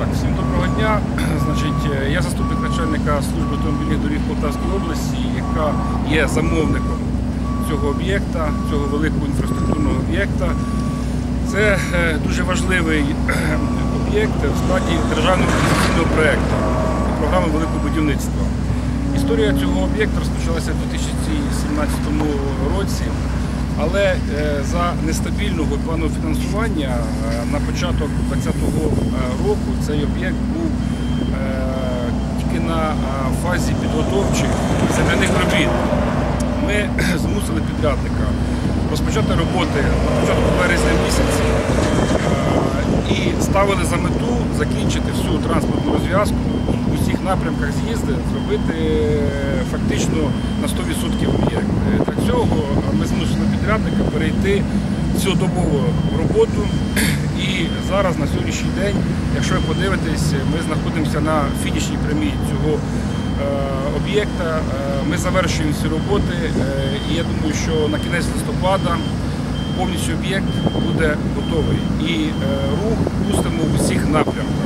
Так, всім доброго дня. Значить, е, я заступник начальника служби автомобільних доріг Полтавської області, яка є замовником цього об'єкта, цього великого інфраструктурного об'єкта. Це е, дуже важливий об'єкт в складі державного інвестиційного проєкту програми великого будівництва. Історія цього об'єкту розпочалася в 2017 році. Але е, за нестабільного плану фінансування е, на початок 2020 року цей об'єкт був е, тільки на е, фазі підготовчих земляних робіт. Ми змусили підрядника розпочати роботи на початку березня місяці е, і ставили за мету закінчити всю транспортну розв'язку в усіх напрямках з'їзди, зробити е, фактично на 100% об'єкт. Цього ми змусили підрядника перейти цілодобову роботу. І зараз на сьогоднішній день, якщо ви подивитесь, ми знаходимося на фінішній прямій цього е, об'єкта. Е, Ми завершуємо всі роботи, е, і я думаю, що на кінець листопада повністю об'єкт буде готовий і рух пустимо в усіх напрямках.